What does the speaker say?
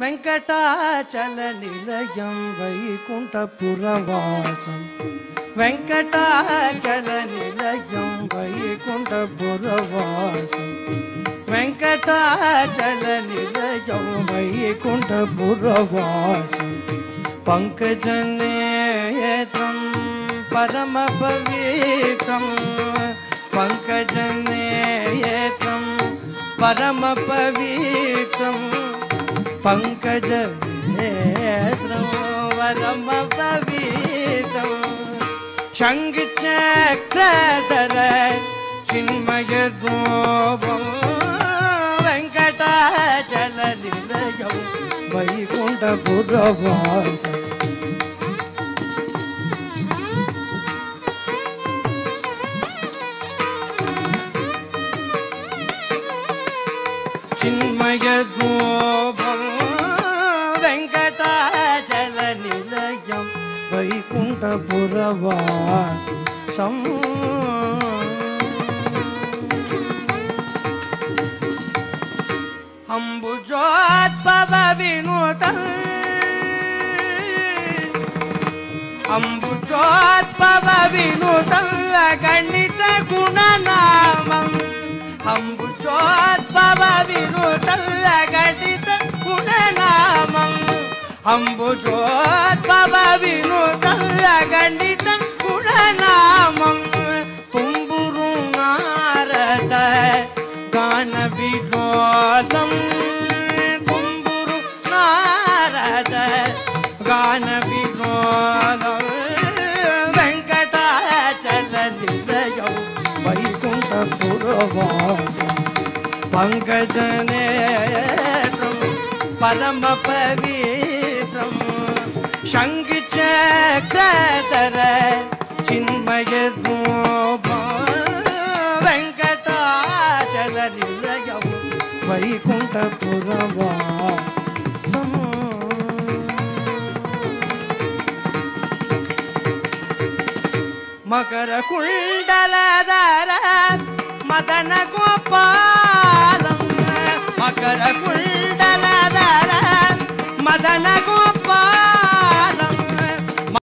வெங்கடாச்சலநிலையம் வைகுண்டபுரவாசம் வெங்கடாச்சலநிலையம் வைகுண்டபுரவாசம் வெங்கடாச்சலநிலையம் வைகுண்டபுரவாசம் பங்கஜநேயதம் பரமபவீதம் பங்கஜநேயதம் பரமபவீதம் பங்கஜ வரம பவீதம் சங்கு சக்கரதர சின்மய தோபம் வெங்கடாச்சல நிலையம் வைகுண்ட புரவாசம் சின்மய தோபம் भगवान् अम्बुजोद्भव विनोद अम्बुजोद्भव विनोद गणित गुणनामम् अम्बुजोद्भव विनोद गणित गुणनामम् अम्बुजोद्भव विनोद गणित गानं तु Narad गानवि वेङ्कटाचल निदयं वैकुम्भपुरवाण पङ्कजनयतु परमपवीतं शङ्किचक्रद neler ile yavrum amor. konta burava Makara kundala dara madana gopalam Makara kundala